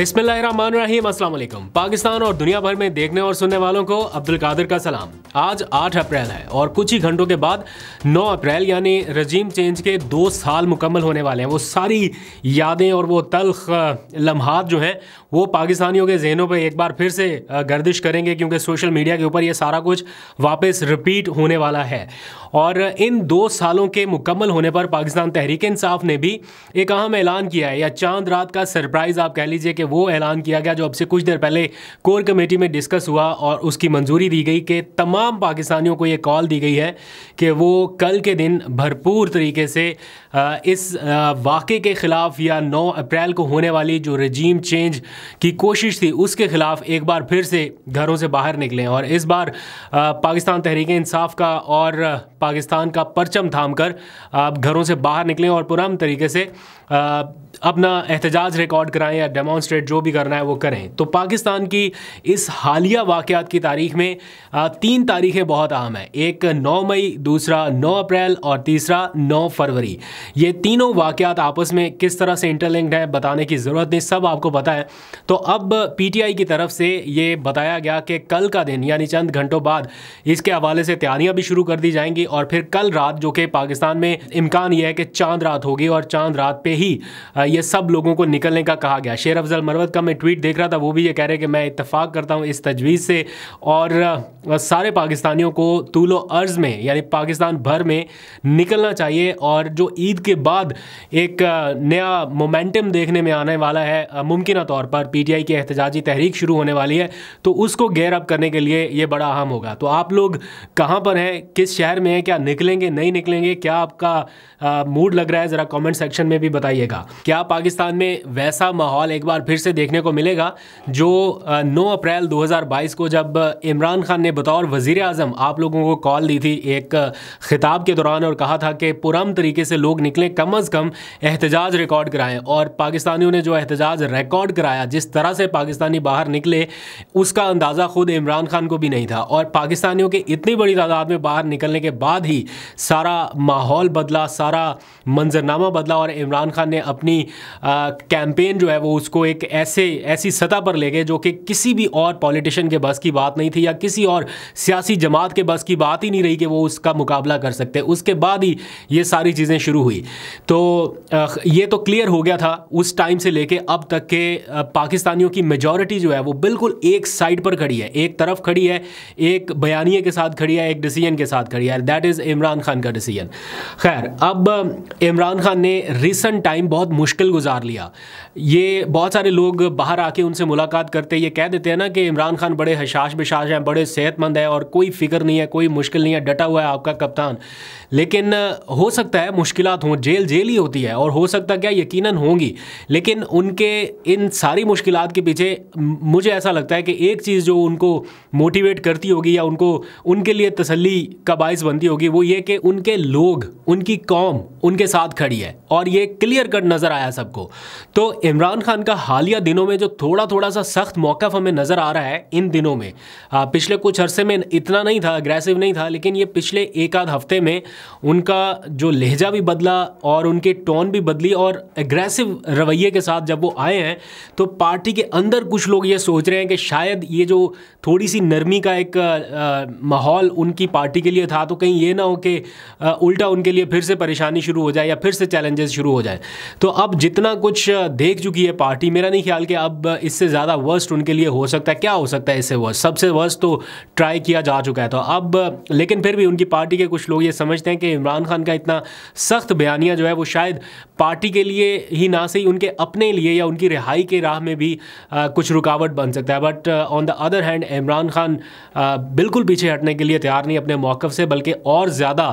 बिस्मिल्लाम अस्सलाम पाकिस्तान और दुनिया भर में देखने और सुनने वालों को अब्दुल कादिर का सलाम। आज 8 अप्रैल है और कुछ ही घंटों के बाद 9 अप्रैल, यानी रजीम चेंज के दो साल मुकम्मल होने वाले हैं। वो सारी यादें और वो तलख लम्हात जो हैं, वो पाकिस्तानियों के जहनों पर एक बार फिर से गर्दिश करेंगे क्योंकि सोशल मीडिया के ऊपर ये सारा कुछ वापस रिपीट होने वाला है। और इन दो सालों के मुकम्मल होने पर पाकिस्तान तहरीक इंसाफ ने भी एक अहम ऐलान किया है। या चाँद रात का सरप्राइज़ आप कह लीजिए कि वो ऐलान किया गया जो अब से कुछ देर पहले कोर कमेटी में डिस्कस हुआ और उसकी मंजूरी दी गई कि तमाम पाकिस्तानियों को ये कॉल दी गई है कि वो कल के दिन भरपूर तरीके से इस वाक़े के ख़िलाफ़ या 9 अप्रैल को होने वाली जो रजीम चेंज की कोशिश थी, उसके ख़िलाफ़ एक बार फिर से घरों से बाहर निकलें और इस बार पाकिस्तान तहरीक इंसाफ का और पाकिस्तान का परचम थाम कर आप घरों से बाहर निकलें और पुरम तरीके से अपना एहतजाज रिकॉर्ड कराएँ या डेमोन्स्ट्रेट जो भी करना है वो करें। तो पाकिस्तान की इस हालिया वाक़ात की तारीख में तीन तारीखें बहुत अहम हैं। एक 9 मई, दूसरा 9 अप्रैल और तीसरा 9 फरवरी। ये तीनों वाक़ात आपस में किस तरह से इंटरलिंक्ड हैं, बताने की ज़रूरत नहीं, सब आपको पता है। तो अब पीटीआई की तरफ़ से ये बताया गया कि कल का दिन, यानी चंद घंटों बाद, इसके हवाले से तैयारियाँ भी शुरू कर दी जाएँगी और फिर कल रात, जो कि पाकिस्तान में इम्कान यह है कि चाँद रात होगी और चाँद रात पे ही ये सब लोगों को निकलने का कहा गया। शेर अफजल मरवत का मैं ट्वीट देख रहा था, वो भी ये कह रहे कि मैं इतफाक़ करता हूँ इस तजवीज़ से और सारे पाकिस्तानियों को तूलो अर्ज़ में, यानी पाकिस्तान भर में निकलना चाहिए और जो ईद के बाद एक नया मोमेंटम देखने में आने वाला है मुमकिन तौर पर पी टी आई की एहतजाजी तहरीक शुरू होने वाली है तो उसको गैर अप करने के लिए ये बड़ा अहम होगा। तो आप लोग कहाँ पर हैं, किस शहर में हैं, क्या निकलेंगे, नहीं निकलेंगे, क्या आपका मूड लग रहा है, ज़रा कमेंट सेक्शन में भी बताइएगा। क्या पाकिस्तान में वैसा माहौल एक बार फिर से देखने को मिलेगा, जो 9 अप्रैल 2022 को जब इमरान खान ने बतौर वज़ी अजम आप लोगों को कॉल दी थी एक ख़िताब के दौरान और कहा था कि पुरम तरीके से लोग निकले, कम अज़ कम एहतजाज रिकॉर्ड कराएँ और पाकिस्तानियों ने जो एहतजाज रिकॉर्ड कराया, जिस तरह से पाकिस्तानी बाहर निकले, उसका अंदाज़ा ख़ुद इमरान खान को भी नहीं था और पाकिस्तानियों के इतनी बड़ी तादाद में बाहर निकलने के बाद ही सारा माहौल बदला, सारा मंजरनामा बदला और इमरान खान ने अपनी कैंपेन जो है वो उसको एक ऐसे, ऐसी सतह पर ले गए जो कि किसी भी और पॉलिटिशियन के बस की बात नहीं थी या किसी और सियासी जमात के बस की बात ही नहीं रही कि वो उसका मुकाबला कर सकते। उसके बाद ही ये सारी चीज़ें शुरू हुई। तो ये तो क्लियर हो गया था उस टाइम से लेके अब तक के पाकिस्तानियों की मेजॉरिटी जो है वो बिल्कुल एक साइड पर खड़ी है। एक तरफ़ खड़ी है, एक बयानिए के साथ खड़ी है, एक डिसीज़न के साथ खड़ी है। दैट इज़ इमरान खान का डिसीज़न खैर, अब इमरान खान ने रिसेंट टाइम बहुत मुश्किल गुजार लिया। ये बहुत सारे लोग बाहर आके उनसे मुलाकात करते ये कह देते हैं ना कि इमरान खान बड़े हशाश बिशाश हैं, बड़े सेहतमंद है और कोई फ़िक्र नहीं है, कोई मुश्किल नहीं है, डटा हुआ है आपका कप्तान। लेकिन हो सकता है मुश्किल हों, जेल जेल ही होती है और हो सकता क्या यकीनन होंगी। लेकिन उनके इन सारी मुश्किल के पीछे मुझे ऐसा लगता है कि एक चीज़ जो उनको मोटिवेट करती होगी या उनको, उनके लिए तसली का बायस बनती होगी, वो ये कि उनके लोग, उनकी कौम उनके साथ खड़ी है और ये क्लियर कट नज़र आया सबको। तो इमरान खान का हालिया दिनों में जो थोड़ा थोड़ा सा सख्त मौका हमें नज़र आ रहा है इन दिनों में। आ, पिछले कुछ अरसे में इतना नहीं था अग्रेसिव नहीं था लेकिन ये पिछले एक आध हफ़्ते में उनका जो लहजा भी बदला और उनके टोन भी बदली और एग्रेसिव रवैये के साथ जब वो आए हैं तो पार्टी के अंदर कुछ लोग ये सोच रहे हैं कि शायद ये जो थोड़ी सी नरमी का एक माहौल उनकी पार्टी के लिए था तो कहीं ये ना हो कि उल्टा उनके लिए फिर से परेशानी शुरू हो जाए या फिर से चैलेंजेस शुरू हो जाए। तो अब जितना कुछ देख चुकी है पार्टी मेरा नहीं ख्याल कि अब इससे ज़्यादा वर्स्ट उनके लिए हो सकता है। क्या हो सकता है इससे वर्स्ट सबसे वर्स्ट तो ट्राई किया जा चुका है तो अब लेकिन फिर भी उनकी पार्टी के कुछ लोग ये समझते हैं कि इमरान खान का इतना सख्त बयानिया जो है वो शायद पार्टी के लिए ही ना सही उनके अपने लिए या उनकी रिहाई के राह में भी आ, कुछ रुकावट बन सकता है। But on the other hand Imran Khan आ, बिल्कुल पीछे हटने के लिए तैयार नहीं अपने मौक़ से बल्कि और ज़्यादा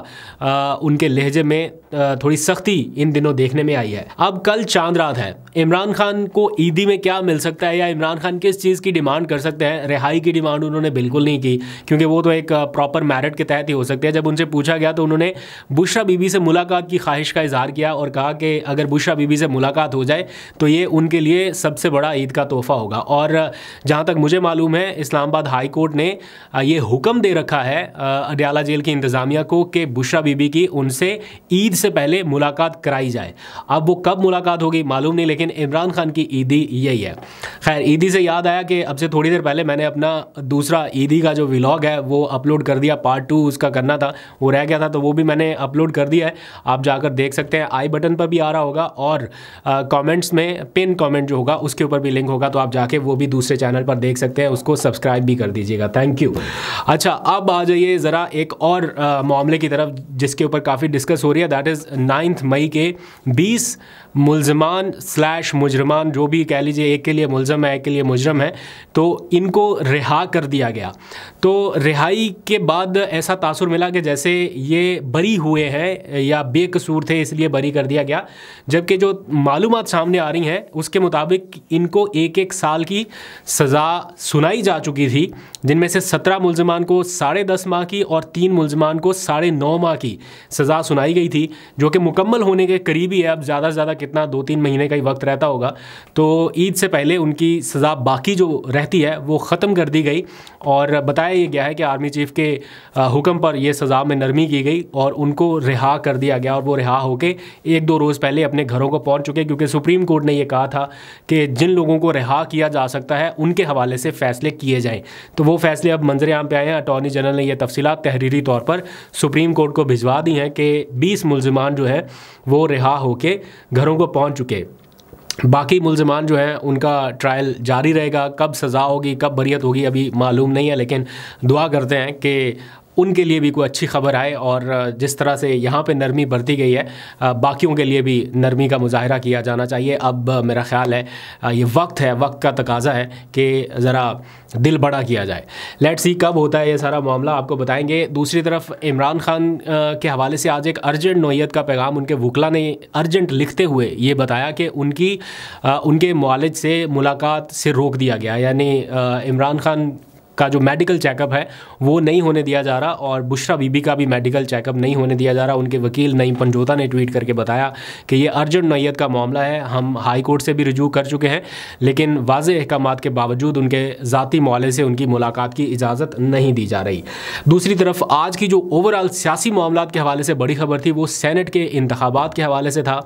उनके लहजे में आ, थोड़ी सख्ती इन दिनों देखने में आई है। अब कल चाँद रात है। इमरान खान को ईदी में क्या मिल सकता है या इमरान खान किस चीज़ की डिमांड कर सकते हैं? रिहाई की डिमांड उन्होंने बिल्कुल नहीं की, क्योंकि वो तो एक प्रॉपर मैरिट के तहत ही हो सकती है। जब उनसे पूछा गया तो उन्होंने बुशरा बीबी से मुलाकात की ख्वाहिश का इजहार किया और कहा कि अगर बुशरा बीबी से मुलाकात हो जाए तो ये उनके लिए सबसे बड़ा ईद का तोहफ़ा होगा। और जहाँ तक मुझे मालूम है, इस्लामाबाद हाई कोर्ट ने ये हुक्म दे रखा है अडयाला जेल की इंतज़ामिया को कि बुशरा बीबी की उनसे ईद से पहले मुलाकात कराई जाए। अब वो कब मुलाकात होगी मालूम नहीं, लेकिन इमरान खान की ईदी ईदी, यही है। खैर, ईदी से याद आया कि अब से थोड़ी देर पहले मैंने अपना दूसरा ईदी का जो व्लॉग है, वो अपलोड कर दिया पार्ट टू उसका करना था, वो रह गया था तो वो भी मैंने अपलोड कर दिया है। आप जाकर देख सकते हैं, आई बटन पर भी आ रहा होगा और कमेंट्स में पिन कमेंट जो होगा, उसके ऊपर भी लिंक होगा तो आप जाके वो भी दूसरे चैनल पर देख सकते हैं, उसको सब्सक्राइब भी कर दीजिएगा। थैंक यू अच्छा अब आ जाइए ज़रा एक और मामले की तरफ़, जिसके ऊपर काफ़ी डिस्कस हो रही है दैट इज़ नाइन्थ मई के बीस मुलजमान स्लैश मुजरमान, जो भी कह लीजिए, एक के लिए मुलजम है, एक के लिए मुजरम है तो इनको रिहा कर दिया गया। तो रिहाई के बाद ऐसा तासुर मिला कि जैसे ये बरी हुए हैं या बेकसूर थे, इसलिए बरी कर दिया गया। जबकि जो मालूम सामने आ रही हैं, उसके मुताबिक इनको एक एक साल की सज़ा सुनाई जा चुकी थी, जिनमें से सत्रह मुलजमान को साढ़े दस माह की और तीन मुलजमान को साढ़े नौ माह की सज़ा सुनाई गई थी, जो कि मुकम्मल होने के करीब ही है, अब ज़्यादा से ज़्यादा कितना दो तीन महीने का ही वक्त रहता होगा तो ईद से पहले उनकी सज़ा बाकी जो रहती है, वो ख़त्म कर दी गई और बताया गया है कि आर्मी चीफ़ के हुक्म पर यह सज़ा में नरमी की गई और उनको रिहा कर दिया गया और वो रिहा होकर एक दो रोज़ पहले अपने घरों को पहुँच चुके क्योंकि सुप्रीम कोर्ट ने यह कहा था कि जिन लोगों को रिहा किया जा सकता है, उनके हवाले से फ़ैसले किए जाएँ। तो वो फैसले अब मंजर आम पे आए हैं। अटॉर्नी जनरल ने यह तफसीत तहरीरी तौर पर सुप्रीम कोर्ट को भिजवा दी हैं कि बीस मुलजमान जो हैं, वो रिहा होकर घरों को पहुँच चुके। बाकी मुलजमान जो हैं, उनका ट्रायल जारी रहेगा। कब सज़ा होगी, कब बरियत होगी, अभी मालूम नहीं है, लेकिन दुआ करते हैं कि उनके लिए भी कोई अच्छी खबर आए और जिस तरह से यहाँ पे नरमी बढ़ती गई है बाकियों के लिए भी नरमी का मुजाहरा किया जाना चाहिए। अब मेरा ख़्याल है ये वक्त है, वक्त का तकाजा है कि ज़रा दिल बड़ा किया जाए। लेट्स सी कब होता है ये सारा मामला, आपको बताएँगे। दूसरी तरफ़ इमरान खान के हवाले से आज एक अर्जेंट नोयत का पैगाम उनके वकला ने अर्जेंट लिखते हुए ये बताया कि उनकी उनके मालज से मुलाकात से रोक दिया गया, यानी इमरान खान का जो मेडिकल चेकअप है, वो नहीं होने दिया जा रहा और बुशरा बीबी का भी मेडिकल चेकअप नहीं होने दिया जा रहा। उनके वकील नईम पंजोता ने ट्वीट करके बताया कि ये अर्जेंट नैयत का मामला है। हम हाई कोर्ट से भी रजू कर चुके हैं, लेकिन वाज अहकाम के बावजूद उनके ज़ाती माले से उनकी मुलाकात की इजाज़त नहीं दी जा रही। दूसरी तरफ़, आज की जो ओवरऑल सियासी मामला के हवाले से बड़ी खबर थी, वो सैनट के इंतबात के हवाले से था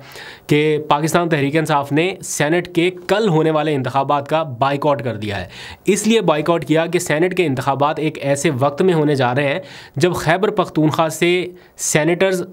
कि पाकिस्तान तहरीक इंसाफ ने सैनट के कल होने वाले इंतबात का बाइकआउट कर दिया है। इसलिए बाइकआउट किया कि सैनट के इंतबात एक ऐसे वक्त में होने जा रहे हैं जब खैबर पख्तूनख्वा से सैनिटर्स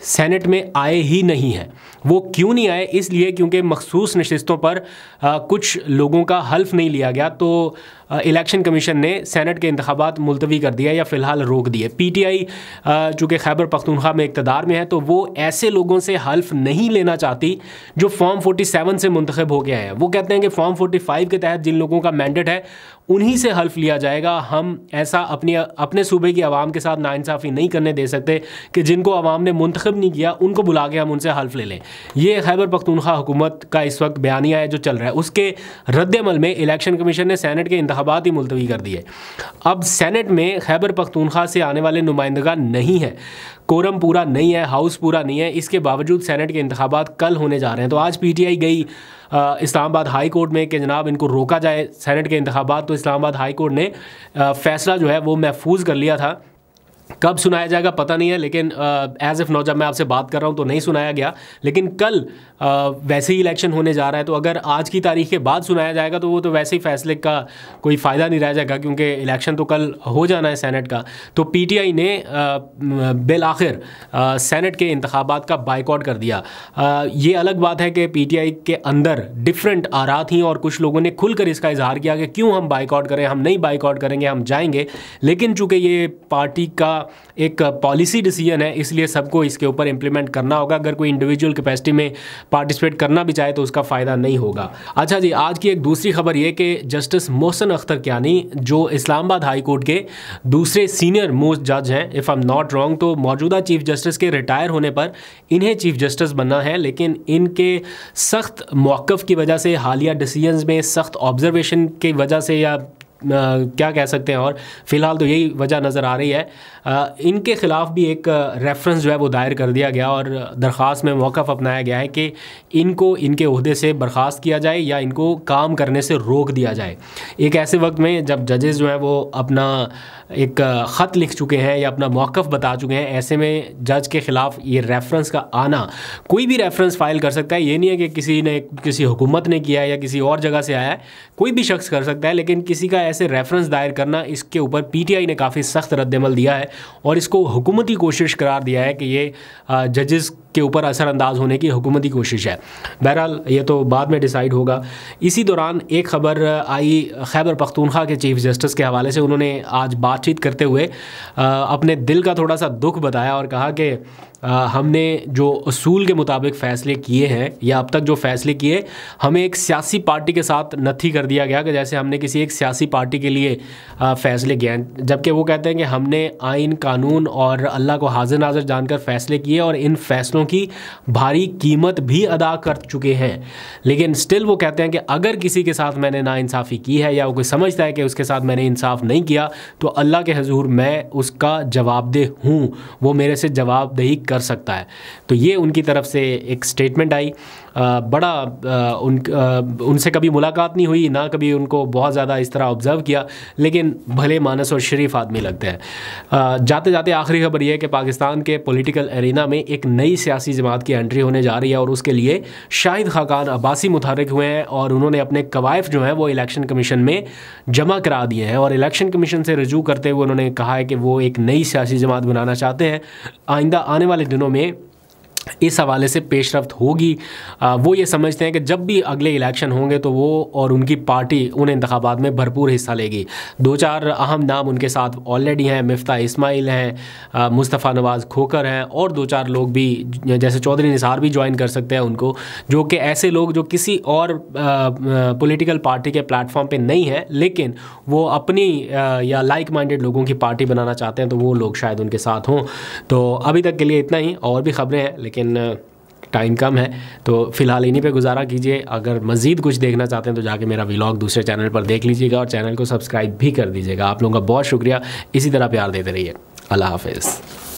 सेनेट में आए ही नहीं हैं। वो क्यों नहीं आए? इसलिए क्योंकि मखसूस नशस्तों पर आ, कुछ लोगों का हल्फ नहीं लिया गया। तो इलेक्शन कमीशन ने सैनट के इंतबात मुलतवी कर दिया या फ़िलहाल रोक दिए। पी टी आई चूँकि खैबर पख्तूनख्वा में इकतदार में है तो वो ऐसे लोगों से हल्फ नहीं लेना चाहती जो फॉर्म फोर्टी सेवन से मंतखब हो गया है। वो कहते हैं कि फॉर्म फोर्टी फाइव के तहत जिन लोगों का मैंडेट है, उन्हीं से हल्फ लिया जाएगा। हम ऐसा अपनी, अपने सूबे की आवाम के साथ नाइंसाफ़ी नहीं करने दे सकते कि जिनको आवाम ने मुंतखब नहीं किया, उनको बुला के हम उनसे हल्फ ले लें। ये खैबर पख्तूनख्वा हुकूमत का इस वक्त बयानिया है जो चल रहा है। उसके रद्दमल में इलेक्शन कमीशन ने सैनट के इंतबात ही मुलतवी कर दी है। अब सैनट में खैबर पख्तूनख्वा से आने वाले नुमाइंदगा नहीं है। कोरम पूरा नहीं है, हाउस पूरा नहीं है। इसके बावजूद सैनट के इंतबात कल होने जा रहे हैं। तो आज पी टी आई गई इस्लामाबाद हाई कोर्ट में कि जनाब इनको रोका जाए। सैनट के इंतबात तो इस्लामाबाद हाई कोर्ट ने फ़ैसला जो है वो महफूज कर लिया था। कब सुनाया जाएगा पता नहीं है लेकिन एज एफ़ नौ जब मैं आपसे बात कर रहा हूँ तो नहीं सुनाया गया। लेकिन कल आ, वैसे ही इलेक्शन होने जा रहा है तो अगर आज की तारीख के बाद सुनाया जाएगा तो वो तो वैसे ही फैसले का कोई फ़ायदा नहीं रह जाएगा क्योंकि इलेक्शन तो कल हो जाना है सैनट का। तो पी टी आई ने बिल आखिर सैनट के इंतबात का बाइकआउट कर दिया। आ, ये अलग बात है कि पी टी आई के अंदर डिफरेंट आरा थी और कुछ लोगों ने खुलकर इसका इजहार किया कि क्यों हम बाइकआउट करें हम नहीं बाइकआउट करेंगे हम जाएँगे। लेकिन चूँकि ये पार्टी का एक पॉलिसी डिसीज़न है, इसलिए सबको इसके ऊपर इम्प्लीमेंट करना होगा। अगर कोई इंडिविजुअल कैपेसिटी में पार्टिसिपेट करना भी चाहे तो उसका फ़ायदा नहीं होगा। अच्छा जी, आज की एक दूसरी खबर ये कि जस्टिस मोहसन अख्तर क्यानी, जो इस्लामाबाद हाई कोर्ट के दूसरे सीनियर मोस्ट जज हैं if I am not wrong तो मौजूदा चीफ जस्टिस के रिटायर होने पर इन्हें चीफ जस्टिस बनना है, लेकिन इनके सख्त मौक़ की वजह से हालिया डिसीज़न में सख्त ऑब्जर्वेशन की वजह से या क्या कह सकते हैं और फ़िलहाल तो यही वजह नज़र आ रही है। इनके ख़िलाफ़ भी एक रेफरेंस जो है वो दायर कर दिया गया और दरख्वास्त में मौक़ अपनाया गया है कि इनको, इनके अहदे से बर्खास्त किया जाए या इनको काम करने से रोक दिया जाए। एक ऐसे वक्त में जब जजेस जो हैं वो अपना एक ख़त लिख चुके हैं या अपना मौक़ बता चुके हैं, ऐसे में जज के ख़िलाफ़ ये रेफरेंस का आना कोई भी रेफरेंस फ़ाइल कर सकता है। ये नहीं है कि किसी ने, किसी हुकूमत ने किया है या किसी और जगह से आया है, कोई भी शख्स कर सकता है, लेकिन किसी का ऐसे रेफरेंस दायर करना, इसके ऊपर पीटीआई ने काफ़ी सख्त रद्दमल दिया है और इसको हुकूमती कोशिश करार दिया है कि ये जजेस के ऊपर असरअंदाज होने की हुकूमती कोशिश है। बहरहाल, ये तो बाद में डिसाइड होगा। इसी दौरान एक ख़बर आई खैबर पख्तूनख्वा के चीफ जस्टिस के हवाले से। उन्होंने आज बातचीत करते हुए अपने दिल का थोड़ा सा दुख बताया और कहा कि हमने जो असूल के मुताबिक फ़ैसले किए हैं, या अब तक जो फ़ैसले किए, हमें एक सियासी पार्टी के साथ नथी कर दिया गया कि जैसे हमने किसी एक सियासी पार्टी के लिए फ़ैसले किए हैं। जबकि वो कहते हैं कि हमने आइन, कानून और अल्लाह को हाजिर नाजर जानकर फ़ैसले किए और इन फ़ैसलों की भारी कीमत भी अदा कर चुके हैं। लेकिन स्टिल वो कहते हैं कि अगर किसी के साथ मैंने नाइंसाफ़ी की है, या वो कोई समझता है कि उसके साथ मैंने इंसाफ नहीं किया तो अल्लाह के हजूर मैं उसका जवाबदेह हूँ। वो मेरे से जवाबदेही कर सकता है। तो ये उनकी तरफ़ से एक स्टेटमेंट आई। बड़ा उन उनसे कभी मुलाकात नहीं हुई, ना कभी उनको बहुत ज़्यादा इस तरह ऑब्ज़र्व किया, लेकिन भले मानस और शरीफ आदमी लगते हैं। जाते जाते आखिरी खबर यह है कि पाकिस्तान के पॉलिटिकल एरिना में एक नई सियासी जमात की एंट्री होने जा रही है और उसके लिए शाहिद खाकान अब्बासी मुतहरक हुए हैं और उन्होंने अपने कवायफ जो हैं वो इलेक्शन कमीशन में जमा करा दिए हैं। और इलेक्शन कमीशन से रजू करते हुए उन्होंने कहा है कि वो एक नई सियासी जमात बनाना चाहते हैं। आइंदा आने वाले दिनों में इस हवाले से पेशरफ्त होगी। वो ये समझते हैं कि जब भी अगले इलेक्शन होंगे तो वो और उनकी पार्टी उन इंतबात में भरपूर हिस्सा लेगी। दो चार अहम नाम उनके साथ ऑलरेडी हैं, मफ्ता इस्माइल हैं मुस्तफ़ा नवाज़ खोकर हैं और दो चार लोग भी, जैसे चौधरी निसार भी ज्वाइन कर सकते हैं उनको, जो कि ऐसे लोग जो किसी और पोलिटिकल पार्टी के प्लेटफॉर्म पर नहीं हैं, लेकिन वो अपनी या लाइक माइंडेड लोगों की पार्टी बनाना चाहते हैं तो वो लोग शायद उनके साथ हों। तो अभी तक के लिए इतना ही, और भी खबरें हैं लेकिन टाइम कम है। तो फ़िलहाल इन्हीं पे गुजारा कीजिए। अगर मज़ीद कुछ देखना चाहते हैं तो जाके मेरा व्लॉग दूसरे चैनल पर देख लीजिएगा और चैनल को सब्सक्राइब भी कर दीजिएगा। आप लोगों का बहुत शुक्रिया। इसी तरह प्यार देते रहिए। अल्लाह हाफिज़।